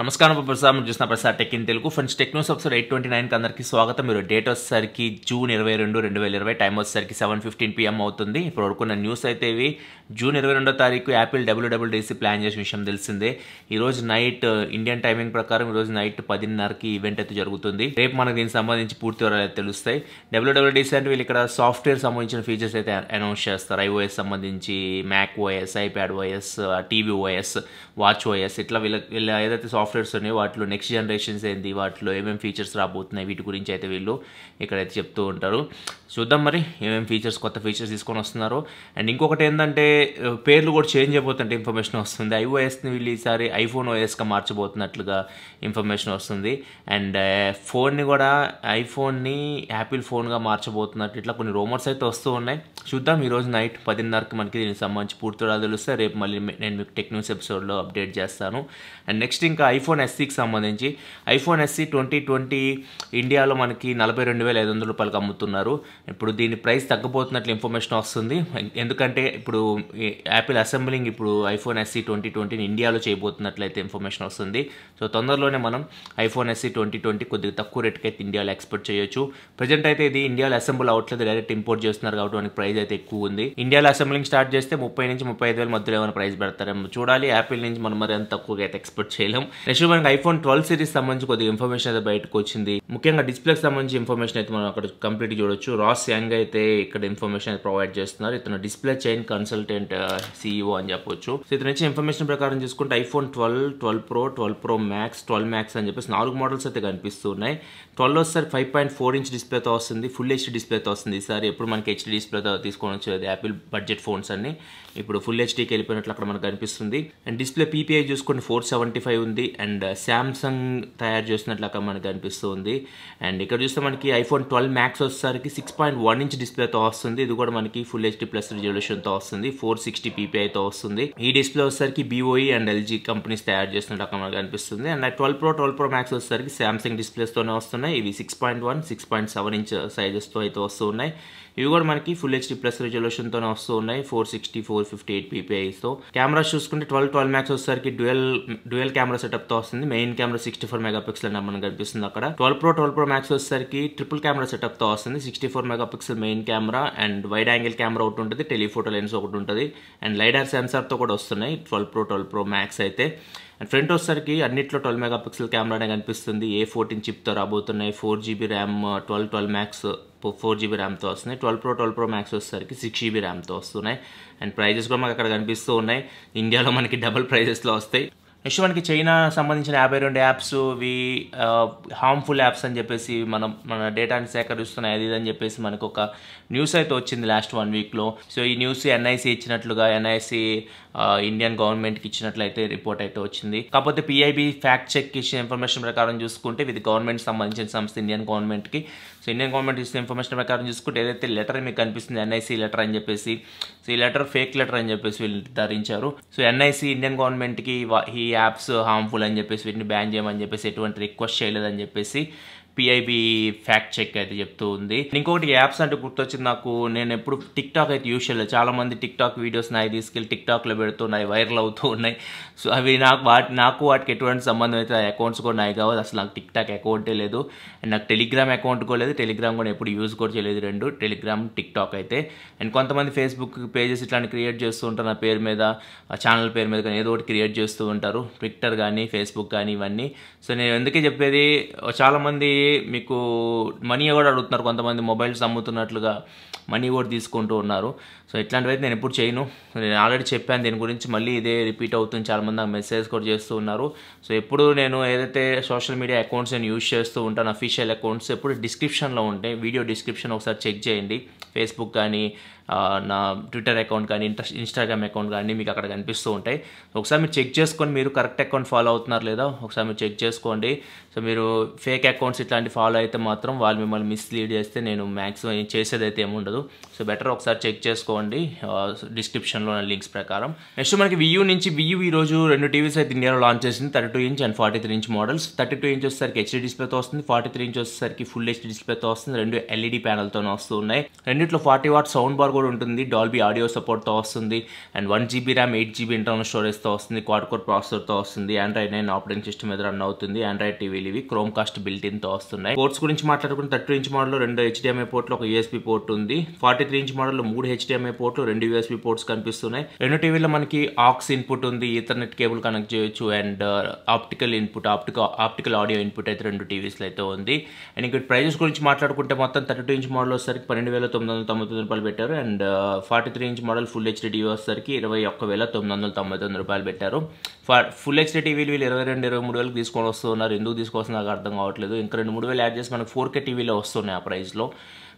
నమస్కారం ప్రసాద్ మీరు చూసిన Prasad tech in Telugu. Friends tech news episode eight twenty నైన్కి అందరికీ స్వాగతం. మీరు డేట్ వచ్చేసరికి జూన్ ఇరవై రెండు రెండు వేల ఇరవై. టైం వచ్చేసరికి సెవెన్ ఫిఫ్టీన్ పిఎం అవుతుంది. ఇప్పుడు వరకున్న న్యూస్ అయితే ఇవి. జూన్ ఇరవై రెండో తారీఖు యాపిల్ డబ్ల్యూడబ్ల్యూడీసీ ప్లాన్ చేసిన విషయం తెలిసిందే. ఈరోజు నైట్ ఇండియన్ టైమింగ్ ప్రకారం ఈరోజు నైట్ పదిన్నరకి ఈవెంట్ అయితే జరుగుతుంది. రేపు మనకు దీనికి సంబంధించి పూర్తి వివరాలు అయితే తెలుస్తాయి. డబ్ల్యూడబ్ల్యూడీసీ అంటే వీళ్ళు ఇక్కడ సాఫ్ట్వేర్ సంబంధించిన ఫీచర్స్ అయితే అనౌన్స్ చేస్తారు. ఐఓఎస్ సంబంధించి Mac OS iPad OS TV OS watch OS. ఇట్లా వీళ్ళ వీళ్ళ ఏదైతే సాఫ్ట్వేర్స్ ఉన్నాయి. వాటిలో నెక్స్ట్ జనరేషన్స్ ఏంది? వాటిలో ఏమేమి ఫీచర్స్ రాబోతున్నాయి? వీటి గురించి అయితే వీళ్ళు ఇక్కడైతే చెప్తూ ఉంటారు. చూద్దాం మరి ఏమేమి ఫీచర్స్ కొత్త ఫీచర్స్ తీసుకొని వస్తున్నారు. అండ్ ఇంకొకటి ఏంటంటే పేర్లు కూడా చేంజ్ అయిపోతుంటే ఇన్ఫర్మేషన్ వస్తుంది. ఐఓఎస్ని వీళ్ళు ఈసారి ఐఫోన్ ఓఎస్గా మార్చబోతున్నట్లుగా ఇన్ఫర్మేషన్ వస్తుంది. అండ్ ఫోన్ని కూడా ఐఫోన్ని యాపిల్ ఫోన్గా మార్చబోతున్నట్టు ఇట్లా కొన్ని రూమర్స్ అయితే వస్తూ ఉన్నాయి. చూద్దాం ఈరోజు నైట్ పదిన్నరకి మనకి దీనికి సంబంధించి పూర్తిగా తెలుస్తే రేపు మళ్ళీ నేను మీకు టెక్ న్యూస్ ఎపిసోడ్లో అప్డేట్ చేస్తాను. అండ్ నెక్స్ట్ ఇంకా ఐఫోన్ ఎస్సీకి సంబంధించి ఐఫోన్ ఎస్సీ ట్వంటీ ట్వంటీ ఇండియాలో మనకి నలభై రెండు వేల ఐదు వందల రూపాయలకు అమ్ముతున్నారు. ఇప్పుడు దీని ప్రైస్ తగ్గిపోతున్నట్లు ఇన్ఫర్మేషన్ వస్తుంది. ఎందుకంటే ఇప్పుడు ఈ యాపిల్ అసెంబ్లింగ్ ఇప్పుడు ఐఫోన్ ఎస్సీ ట్వంటీ ట్వంటీని ఇండియాలో చేయబోతున్నట్లయితే ఇన్ఫర్మేషన్ వస్తుంది. సో తొందరలోనే మనం ఐఫోన్ ఎస్సీ ట్వంటీ ట్వంటీ కొద్దిగా తక్కువ రేట్కి అయితే ఇండియాలో ఎక్స్పోర్ట్ చేయొచ్చు. ప్రజెంట్ అయితే ఇది ఇండియాలో అసెంబుల్ అవ్వట్లేదు డైరెక్ట్ ఇంపోర్ట్ చేస్తున్నారు కాబట్టి మనకి ప్రైస్ అయితే ఎక్కువ ఉంది. ఇండియాలో అసెంబ్లింగ్ స్టార్ట్ చేస్తే ముప్పై నుంచి ముప్పై ఐదు వేల మధ్యలో ఏమైనా ప్రైస్ పెడతారేమో చూడాలి. యాపిల్ నుంచి మనం మరి అంత తక్కువగా అయితే ఎక్స్పెక్ట్ చేయలేం. నెక్స్ట్ మనకి ఐఫోన్ ట్వెల్వ్ సిరీస్ సంబంధించి కొద్దిగా ఇన్ఫర్మేషన్ అయితే బయటకు వచ్చింది. ముఖ్యంగా డిస్ప్లేకి సంబంధించి ఇన్ఫర్మేషన్ అయితే మనం అక్కడ కంప్లీట్ చూడొచ్చు. రాస్ యాంగ్ అయితే ఇక్కడ ఇన్ఫర్మేషన్ అయితే ప్రొవైడ్ చేస్తున్నారు. ఇతను డిస్ప్లే చైన్ కన్సల్టెంట్ సీఈఓ అని చెప్పొచ్చు. సో ఇతను ఇచ్చిన ఇన్ఫర్మేషన్ ప్రకారం చూసుకుంటే iPhone twelve twelve pro twelve pro max twelve max అని చెప్పేసి నాలుగు మోడల్స్ అయితే కనిపిస్తున్నాయి twelve sir five point four inch డిస్ప్లేతో వస్తుంది ఫుల్ హెచ్డి డిస్ప్లేతో వస్తుంది. ఈసారి ఎప్పుడు మనకి హెచ్డి డిస్ప్లేతో తీసుకొని వచ్చేది యాపిల్ బడ్జెట్ ఫోన్స్ అన్ని. ఇప్పుడు ఫుల్ హెచ్డీకి వెళ్ళిపోయినట్లు అక్కడ మనకు కనిపిస్తుంది. అండ్ డిస్ప్లే పీపీఐ చూసుకుంటే ఫోర్ సెవెంటీ ఫైవ్ ఉంది. అండ్ శాంసంగ్ uh, తయారు చేసినట్లు అక్కడ మనకు కనిపిస్తుంది. అండ్ ఇక్కడ చూస్తే మనకి ఐఫోన్ ట్వెల్వ్ మ్యాక్స్ వచ్చేసరికి సిక్స్ పాయింట్ వన్ ఇంచ్ డిస్ప్లేతో వస్తుంది. ఇది కూడా మనకి ఫుల్ హెచ్డీ ప్లస్ రిజల్యూషన్తో వస్తుంది. ఫోర్ సిక్స్టీ పీపీఐతో వస్తుంది. ఈ డిస్ప్లే వచ్చేసరికి బీఓఈ అండ్ ఎల్జీ కంపెనీస్ తయారు చేసినట్టు అక్కడ మనకు కనిపిస్తుంది. And twelve pro twelve pro max వచ్చేసరికి శాంసంగ్ డిస్ప్లేస్తోనే వస్తున్నాయి. ఇవి six point one six point seven inch సైజెస్తో అయితే వస్తూ ఉన్నాయి. ఇవి కూడా మనకి ఫుల్ హెచ్డీ ప్లస్ రిజల్యూషన్తోనే వస్తూ ఉన్నాయి. Four sixty four fifty eight పీపీఐస్తో cameras చూసుకుంటే ట్వెల్వ్ ట్వెల్వ్ మ్యాక్స్ వచ్చేసరికి డ్యూయల్ డ్యూయల్ కెమెరా సెటప్తో వస్తుంది. Main camera sixty four megapixel అని కనిపిస్తుంది అక్కడ. Twelve pro twelve pro max వచ్చేసరికి ట్రిపుల్ కెమెరా సెటప్తో వస్తుంది. Sixty four megapixel main camera and wide angle camera ఒకటి ఉంటుంది. టెలిఫోటో లెన్స్ ఒకటి ఉంటుంది. అండ్ లైడార్ సెన్సార్తో కూడా వస్తున్నాయి. Twelve pro twelve pro max అయితే. అండ్ ఫ్రంట్ వచ్చేసరికి అన్నిట్లో ట్వెల్వ్ మెగా పిక్సెల్ కెమెరానే కనిపిస్తుంది. ఏ ఫోర్టీన్ చిప్తో రాబోతున్నాయి. Four GB RAM twelve twelve max four GB ర్యామ్తో వస్తున్నాయి. Twelve pro twelve pro max వచ్చేసరికి సిక్స్ జీబీ ర్యామ్తో వస్తున్నాయి. అండ్ ప్రైజెస్ కూడా మనకు అక్కడ కనిపిస్తూ ఉన్నాయి. ఇండియాలో మనకి డబుల్ ప్రైజెస్లో వస్తాయి. నెక్స్ట్ మనకి చైనా సంబంధించిన యాభై రెండు యాప్స్ ఇవి హార్మ్ఫుల్ యాప్స్ అని చెప్పేసి మనం మన డేటాని సేకరిస్తున్నాయి అది ఇది అని చెప్పేసి మనకు ఒక న్యూస్ అయితే వచ్చింది లాస్ట్ వన్ వీక్లో సో ఈ న్యూస్ ఎన్ఐసి ఇచ్చినట్లుగా ఎన్ఐసి ఇండియన్ గవర్నమెంట్కి ఇచ్చినట్లయితే రిపోర్ట్ అయితే వచ్చింది. కాకపోతే పిఐబి ఫ్యాక్ట్ చెక్ ఇచ్చిన ఇన్ఫర్మేషన్ ప్రకారం చూసుకుంటే ఇది గవర్నమెంట్ సంబంధించిన సంస్థ ఇండియన్ గవర్నమెంట్కి సో ఇండియన్ గవర్నమెంట్ ఇచ్చిన ఇన్ఫర్మేషన్ ప్రకారం చూసుకుంటే ఏదైతే లెటర్ మీకు కనిపిస్తుంది ఎన్ఐసి లెటర్ అని చెప్పేసి సో ఈ లెటర్ ఫేక్ లెటర్ అని చెప్పేసి వీళ్ళు నిర్ధారించారు సో ఎన్ఐసి ఇండియన్ గవర్నమెంట్కి ఈ యాప్స్ హార్మ్ఫుల్ అని చెప్పేసి వీటిని బ్యాన్ చేయమని చెప్పేసి ఎటువంటి రిక్వెస్ట్ చేయలేదని చెప్పేసి పిఐబి ఫ్యాక్ట్ చెక్ అయితే చెప్తూ ఉంది. ఇంకొకటి యాప్స్ అంటే గుర్తొచ్చింది నాకు. నేను ఎప్పుడు టిక్ టాక్ అయితే యూస్ చేయలేదు. చాలా మంది టిక్ టాక్ వీడియోస్ నాయి తీసుకెళ్ళి టిక్ టాక్లో పెడుతున్నాయి వైరల్ అవుతూ ఉన్నాయి. సో అవి నాకు వాటి నాకు వాటికి ఎటువంటి సంబంధం అయితే అకౌంట్స్ కూడా నాయి కావాలి అసలు నాకు టిక్ టాక్ అకౌంటే లేదు. అండ్ నాకు టెలిగ్రామ్ అకౌంట్ కూడా లేదు. టెలిగ్రామ్ కూడా ఎప్పుడు యూజ్ కూడా చేయలేదు రెండు. టెలిగ్రామ్ టిక్ టాక్ అయితే. అండ్ కొంతమంది ఫేస్బుక్ పేజెస్ ఇట్లాంటి క్రియేట్ చేస్తూ ఉంటారు నా పేరు మీద ఛానల్ పేరు మీద కానీ ఏదో ఒకటి క్రియేట్ చేస్తూ ఉంటారు. ట్విట్టర్ కానీ ఫేస్బుక్ కానీ ఇవన్నీ. సో నేను ఎందుకే చెప్పేది? చాలామంది మీకు మనీ కూడా అడుగుతున్నారు కొంతమంది మొబైల్స్ అమ్ముతున్నట్లుగా మనీ కూడా తీసుకుంటూ ఉన్నారు. సో ఇట్లాంటివైతే నేను ఎప్పుడు చేయను. నేను ఆల్రెడీ చెప్పాను దీని గురించి మళ్ళీ ఇదే రిపీట్ అవుతుంది. చాలామంది నాకు మెసేజ్ కూడా చేస్తూ ఉన్నారు. సో ఎప్పుడు నేను ఏదైతే సోషల్ మీడియా అకౌంట్స్ నేను యూజ్ చేస్తూ ఉంటాను అఫీషియల్ అకౌంట్స్ ఎప్పుడు డిస్క్రిప్షన్లో ఉంటాయి వీడియో డిస్క్రిప్షన్ ఒకసారి చెక్ చేయండి. ఫేస్బుక్ కానీ నా ట్విట్టర్ అకౌంట్ కానీ ఇంట్రెస్ ఇన్స్టాగ్రామ్ అకౌంట్ కానీ మీకు అక్కడ కనిపిస్తూ ఉంటాయి. ఒకసారి మీరు చెక్ చేసుకొని మీరు కరెక్ట్ అకౌంట్ ఫాలో అవుతున్నారు లేదా? ఒకసారి మీరు చెక్ చేసుకోండి. సో మీరు ఫేక్ అకౌంట్స్ ఇట్లాంటి ఫాలో అయితే మాత్రం వాళ్ళు మిమ్మల్ని మిస్లీడ్ చేస్తే నేను మ్యాక్సిమం ఏం చేసేది అయితే ఏముండదు సో బెటర్ ఒకసారి చెక్ చేసుకోండి. డిస్క్రిప్షన్లో ఉన్న లింక్స్ ప్రకారం. నెక్స్ట్ మనకి వియూ నుంచి వియూ ఈ రోజు రెండు టీవీస్ అయితే ఇండియాలో లాంచ్ చేసింది. Thirty two inch and forty three inch models thirty two inch వచ్చేసరికి హెచ్డీ డిస్ప్లేతో వస్తుంది. ఫార్టీ త్రీ ఇంచ్ వచ్చేసరికి ఫుల్ హెచ్డీ డిస్ప్లేతో వస్తుంది. రెండు ఎల్ఈడి ప్యానల్తో వస్తూ ఉన్నాయి. రెండిట్లో ఫార్టీ వాట్ సౌండ్ బార్ కూడా ఉంటుంది. డాల్బీ ఆడియో సపోర్ట్తో వస్తుంది. And one GB RAM eight GB internal స్టోరేజ్తో వస్తుంది. క్వాడ్ కోర్ ప్రాసెసర్తో వస్తుంది. ఆండ్రాయిడ్ నైన్ ఆపరేటింగ్ సిస్టమ్ మీద రన్ అవుతుంది. ఆండ్రాయిడ్ టీవీలు ఇవి. క్రోమ్ కాస్ట్ బిల్ట్ ఇన్తో వస్తున్నాయి. పోర్ట్స్ గురించి మాట్లాడుకుంటే థర్టీ ఇంచ్ మోడల్లో రెండు హెచ్డిఎంఐ పోర్ట్లు ఒక యూఎస్బీ పోర్ట్ ఉంది. ఫార్టీ త్రీ ఇంచ్ మోడల్లో మూడు హెచ్డిఎంఐ పోర్ట్లు రెండు యూఎస్బీ పోర్ట్స్ కనిపిస్తున్నాయి. రెండు టీవీలో మనకి ఆక్స్ ఇన్పుట్ ఉంది. ఈథర్నెట్ కేబుల్ కనెక్ట్ చేయొచ్చు. And optical input optical optical audio input అయితే రెండు టీవీస్లో అయితే ఉంది. అండ్ ఇక్కడ ప్రైజెస్ గురించి మాట్లాడుకుంటే మొత్తం థర్టీ టూ ఇంచ్ మోడల్ వచ్చేసరికి పన్నెండు వేల తొమ్మిది వందల తొంభై తొమ్మిది రూపాయలు పెట్టారు. And forty three inch model full HD TV వచ్చేసరికి ఇరవై ఒక్క వేల తొమ్మిది వందల తొంభై తొమ్మిది రూపాయలు పెట్టారు. ఫుల్ హెచ్డి టీవీలు వీళ్ళు ఇరవై రెండు ఇరవై మూడు వేలకు తీసుకొని వస్తున్నారు. ఎందుకు తీసుకొస్తున్నారు నాకు అర్థం కావట్లేదు. ఇంకా రెండు మూడు వేలు యాడ్ చేసి మనకు ఫోర్ కే టీవీలో వస్తున్నాయి ఆ ప్రైస్లో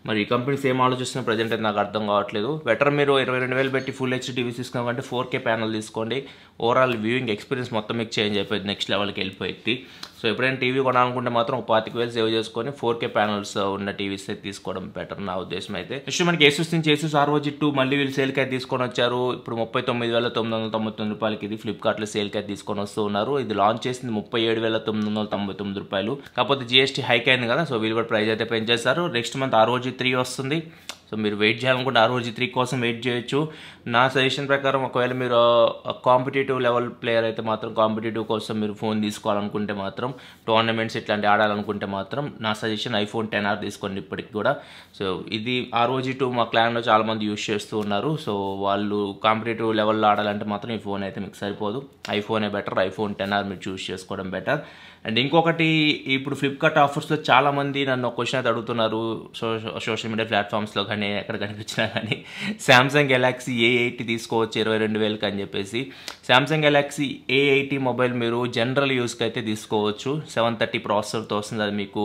మరి ఈ కంపెనీస్ ఏం ఆలోచిస్తున్న ప్రజెంట్ అయితే నాకు అర్థం కావట్లేదు. బెటర్ మీరు ఇరవై రెండు వేలు పెట్టి ఫుల్ హెచ్డి టీవీ తీసుకున్నామంటే ఫోర్ కే ప్యానల్ తీసుకోండి. ఓవరాల్ వ్యూయింగ్ ఎక్స్పీరియన్స్ మొత్తం మీకు చేంజ్ అయిపోయింది. నెక్స్ట్ లెవెల్కి వెళ్ళిపోయింది. సో ఎప్పుడైనా టీవీ కొనాలనుకుంటే మాత్రం ఒక పాతిక వేలు సేవ్ చేసుకొని ఫోర్ కే ప్యానల్స్ ఉన్న టీవీస్ అయితే తీసుకోవడం బెటర్ నా ఉద్దేశం అయితే నెక్స్ట్ మనకి ఏసూస్ నుంచి ఏసూస్ ఆర్ఓజీ టూ మళ్ళీ వీళ్ళు సేల్కి అయితే తీసుకొని వచ్చారు. ఇప్పుడు ముప్పై తొమ్మిది వేల తొమ్మిది వందల తొంభై తొమ్మిది రూపాయలకి ఇది ఫ్లిప్కార్ట్లో సేల్కి అయితే తీసుకొని వస్తూ ఉన్నారు. ఇది లాంచ్ చేసింది ముప్పై ఏడు వేల తొమ్మిది వందల తొంభై తొమ్మిది రూపాయలు. కాకపోతే జిఎస్టీ హైక్ అయింది కదా సో వీళ్ళు కూడా ప్రైస్ అయితే పెంచేశారు. నెక్స్ట్ మంత్ ఆర్ఓజీ త్రీ వస్తుంది. సో మీరు వెయిట్ చేయాలనుకుంటే ఆర్ఓజీ త్రీ కోసం వెయిట్ చేయొచ్చు. నా సజెషన్ ప్రకారం ఒకవేళ మీరు కాంపిటేటివ్ లెవెల్ ప్లేయర్ అయితే మాత్రం కాంపిటేటివ్ కోసం మీరు ఫోన్ తీసుకోవాలనుకుంటే మాత్రం టోర్నమెంట్స్ ఇట్లాంటి ఆడాలనుకుంటే మాత్రం నా సజెషన్ ఐఫోన్ టెన్ ఆర్ తీసుకోండి ఇప్పటికి కూడా. సో ఇది ఆర్ఓజీ టూ మా క్లాన్లో చాలామంది యూస్ చేస్తూ ఉన్నారు. సో వాళ్ళు కాంపిటేటివ్ లెవెల్లో ఆడాలంటే మాత్రం ఈ ఫోన్ అయితే మీకు సరిపోదు. ఐఫోనే బెటర్ ఐఫోన్ టెన్ ఆర్ మీరు చూస్ చేసుకోవడం బెటర్ అండ్ ఇంకొకటి ఇప్పుడు ఫ్లిప్కార్ట్ ఆఫర్స్లో చాలామంది నన్ను క్వశ్చన్ అయితే అడుగుతున్నారు. సో సోషల్ మీడియా ప్లాట్ఫామ్స్లో కానీ ఎక్కడ కనిపించినా కానీ శాంసంగ్ గెలాక్సీ ఏ ఎయిటీ తీసుకోవచ్చు ఇరవై రెండు వేలకి అని చెప్పేసి. Samsung Galaxy A eighty mobile మీరు జనరల్ యూస్కి అయితే తీసుకోవచ్చు. సెవెన్ థర్టీ ప్రాసెసర్తో వస్తుంది అది మీకు.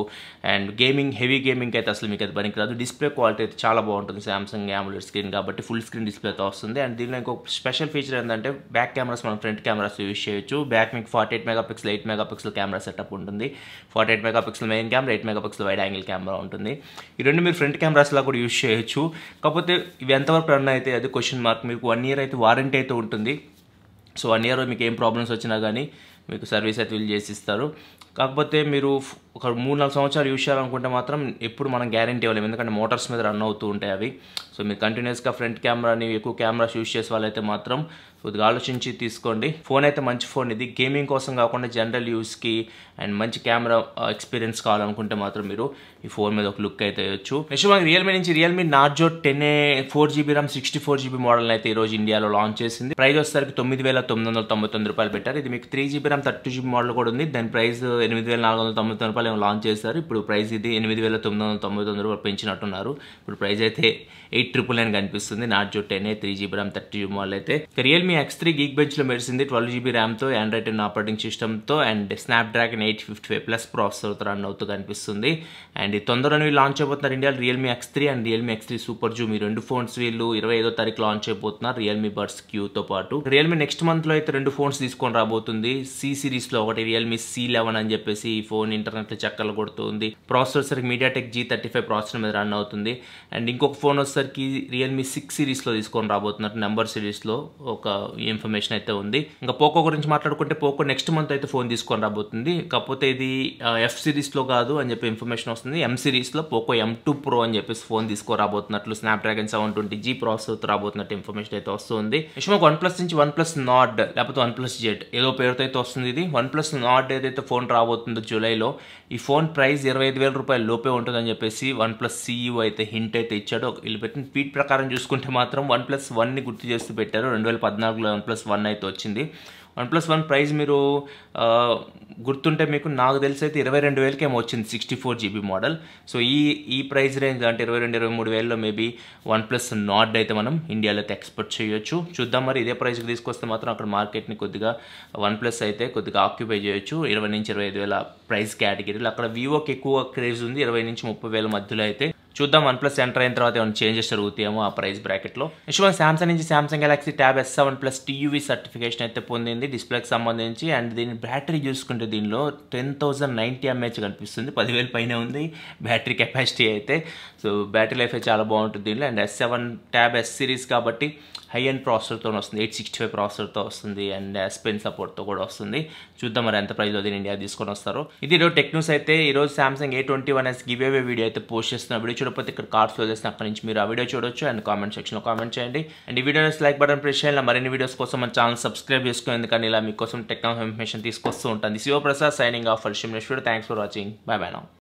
అండ్ గేమింగ్ హెవీ గేమింగ్కి అయితే అసలు మీకు అయితే పనికిరాదు. డిస్ప్లే క్వాలిటీ అయితే చాలా బాగుంటుంది శాంసంగ్ యాములెట్ స్క్రీన్ కాబట్టి ఫుల్ స్క్రీన్ డిస్ప్లేతో వస్తుంది. అండ్ దీనిలో ఇంకొక స్పెషల్ ఫీచర్ ఏంటంటే బ్యాక్ కెమెరాస్ మనం ఫ్రంట్ కెమెరాస్ యూస్ చేయొచ్చు. బ్యాక్ మీకు forty eight megapixel eight megapixel cameras setup ఉంటుంది. Forty eight megapixel main camera eight megapixel wide angle camera ఉంటుంది. ఈ రెండు మీరు ఫ్రంట్ కెమెరాస్లా కూడా యూస్ చేయొచ్చు. కాకపోతే ఇవి ఎంతవరకు రన్ అయితే అది క్వశ్చన్ మార్క్ మీకు వన్ ఇయర్ అయితే వారంటీ అయితే ఉంటుంది. సో వన్ ఇయర్ మీకు ఏం ప్రాబ్లమ్స్ వచ్చినా కానీ మీకు సర్వీస్ అయితే వీళ్ళు చేసి ఇస్తారు కాకపోతే మీరు ఒక మూడు నాలుగు సంవత్సరాలు యూస్ చేయాలనుకుంటే మాత్రం ఎప్పుడు మనం గ్యారంటీ ఇవ్వలేము. ఎందుకంటే మోటార్స్ మీద రన్ అవుతూ ఉంటాయి అవి. సో మీరు కంటిన్యూస్గా ఫ్రంట్ కెమెరాని ఎక్కువ కెమెరాస్ యూస్ చేసే వాళ్ళైతే మాత్రం కొద్దిగా ఆలోచించి తీసుకోండి. ఫోన్ అయితే మంచి ఫోన్. ఇది గేమింగ్ కోసం కాకుండా జనరల్ యూస్కి అండ్ మంచి కెమెరా ఎక్స్పీరియన్స్ కావాలనుకుంటే మాత్రం మీరు ఈ ఫోన్ మీద ఒక లుక్ అయితే వేయచ్చు. నెక్స్ట్ మనకి రియల్మీ నుంచి Realme Narzo ten A four GB RAM sixty four GB model అయితే ఈ రోజు ఇండియాలో లాంచ్ చేసింది. ప్రైస్ వచ్చేసరికి తొమ్మిది వేల తొమ్మిది వందల తొంభై తొమ్మిది రూపాయలు పెట్టారు. ఇది మీకు three GB RAM thirty GB model కూడా ఉంది. దాని ప్రైస్ ఎనిమిది వేల నాలుగు వందల తొంభై తొమ్మిది రూపాయలు లాంచ్ చేశారు. ఇప్పుడు ప్రైస్ ఇది ఎనిమిది వేల తొమ్మిది వందల తొంభై తొమ్మిది రూపాయలు పెంచినట్టున్నారు. ఇప్పుడు ప్రైస్ అయితే ఎయిట్ ట్రిపుల్ నైన్ కనిపిస్తుంది. Narzo ten A three GB RAM thirty GB model అయితే. రియల్మీ ఎక్స్ త్రీ గీక్ బెంచ్లో మెరిసింది. ట్వెల్వ్ జీబీ ర్యామ్తో ఆండ్రాయిడ్ టెన్ ఆపరేటింగ్ సిస్టమ్తో and Snapdragon eight fifty five plus ప్రాసెసర్తో run అవుతూ కనిపిస్తుంది. అండ్ ఈ తొందరలో లాంచ్ అయిపోతున్నారు ఇండియాలో. Realme X three and Realme X three super zoom ఈ రెండు ఫోన్స్ వీళ్ళు ఇరవై ఐదో తారీఖు లాంచ్ అయిపోతున్నారు. రియల్మీ బర్డ్స్ క్యూతో పాటు. రియల్మీ నెక్స్ట్ మంత్లో అయితే రెండు ఫోన్స్ తీసుకొని రాబోతుంది. సి సిరీస్లో ఒకటి రియల్మీ సి లెవెన్ అని చెప్పేసి ఈ ఫోన్ ఇంటర్నెట్ ఇంటర్నెట్లో చక్కలు కొడుతుంది processor MediaTek G thirty five processor మీద రన్ అవుతుంది. అండ్ ఇంకొక ఫోన్ వచ్చేసరికి రియల్మీ సిక్స్ సిరీస్లో తీసుకొని రాబోతున్నారు. నెంబర్ సిరీస్లో ఒక ఇన్ఫర్మేషన్ అయితే ఉంది. ఇంకా పోకో గురించి మాట్లాడుకుంటే పోకో నెక్స్ట్ మంత్ అయితే ఫోన్ తీసుకొని రాబోతుంది. కాకపోతే ఇది ఎఫ్ సిరీస్లో కాదు అని చెప్పి ఇన్ఫర్మేషన్ వస్తుంది. ఎం సిరీస్లో పోకో ఎం టూ ప్రో అని చెప్పేసి phone తీసుకురాబోతున్నట్లు Snapdragon seven twenty G processor రాబోతున్నట్టు information అయితే వస్తుంది. నెక్స్ట్ వన్ ప్లస్ నుంచి వన్ ప్లస్ నాట్ లేకపోతే వన్ ప్లస్ జెడ్ ఏదో పేరుతో అయితే వస్తుంది ఇది. వన్ ప్లస్ నాట్ ఏదైతే ఫోన్ రాబోతుందో జూలైలో ఈ ఫోన్ ప్రైస్ ఇరవై ఐదు వేల రూపాయల లోపే ఉంటుందని చెప్పేసి వన్ ప్లస్ సిఈఓ అయితే హింట్ అయితే ఇచ్చాడు. వీళ్ళు పెట్టిన ట్వీట్ ప్రకారం చూసుకుంటే మాత్రం వన్ ప్లస్ వన్ని గుర్తు చేస్తూ పెట్టారు. రెండు వేల పద్నాలుగులో వన్ ప్లస్ వన్ అయితే వచ్చింది. వన్ ప్లస్ వన్ ప్రైస్ మీరు గుర్తుంటే మీకు నాకు తెలిసి అయితే ఇరవై రెండు వేలకి ఏమో వచ్చింది sixty four GB model. So ఈ ఈ ప్రైస్ రేంజ్ అంటే ఇరవై రెండు ఇరవై మూడు వేలలో మేబీ వన్ ప్లస్ నాట్ అయితే మనం ఇండియాలో అయితే ఎక్స్పోర్ట్ చేయొచ్చు. చూద్దాం మరి ఇదే ప్రైస్కి తీసుకొస్తే మాత్రం అక్కడ మార్కెట్ని కొద్దిగా వన్ ప్లస్ అయితే కొద్దిగా ఆక్యుపై చేయొచ్చు. ఇరవై నుంచి ఇరవై ఐదు వేల ప్రైస్ కేటగిరీలు. అక్కడ వివోకి ఎక్కువ క్రేజ్ ఉంది. ఇరవై నుంచి ముప్పై వేల మధ్యలో అయితే చూద్దాం వన్ ప్లస్ ఎంటర్ అయిన తర్వాత ఏమైనా చేంజెస్ జరుగుతాయేమో ఆ ప్రైస్ బ్రాకెట్లో. నెక్స్ట్ వన్ నుంచి Samsung Galaxy tab S seven plus TUV certification అయితే పొందింది. డిస్ప్లేకి సంబంధించి అండ్ దీని బ్యాటరీ చూసుకుంటే దీనిలో టెన్ థౌసండ్ నైంటీ ఎంహెచ్ కనిపిస్తుంది. పదివేల పైన ఉంది. బ్యాటరీ కెపాసిటీ అయితే. సో బ్యాటరీ లైఫ్ అయితే చాలా బాగుంటుంది దీనిలో. And S seven tab S series కాబట్టి హై అండ్ ప్రాసెసర్తో వస్తుంది. ఎయిట్ సిక్స్టీ ఫైవ్ ప్రాసెసర్తో వస్తుంది. అండ్ ఎస్ పెన్ సపోర్ట్తో కూడా వస్తుంది. చూద్దాం మరి ఎంత ప్రైజ్లో అది ఇండియా తీసుకొని వస్తారు. ఇది ఈరోజు టెక్ న్యూస్ అయితే ఈరోజు Samsung A twenty one S giveaway video అయితే పోస్ట్ చేస్తున్న వీడియో చూడకపోతే ఇక్కడ కార్డ్స్ వదిలేసిన అక్కడ నుంచి మీరు ఆ వీడియో చూడొచ్చు అండ్ కామెంట్ సెక్షన్లో కామెంట్ చేయండి. అండ్ ఈ వీడియో లైక్ బటన్ ప్రెస్ చేయాలి మరిన్ని వీడియోస్ కోసం మన ఛానల్ సబ్స్క్రైబ్ చేసుకోండి. ఎందుకని ఇలా మీకోసం టెక్నాలజీ ఇన్ఫర్మేషన్ తీసుకొస్తూ ఉంటుంది. Shivaprasad signing off for shim thanks for watching bye bye నా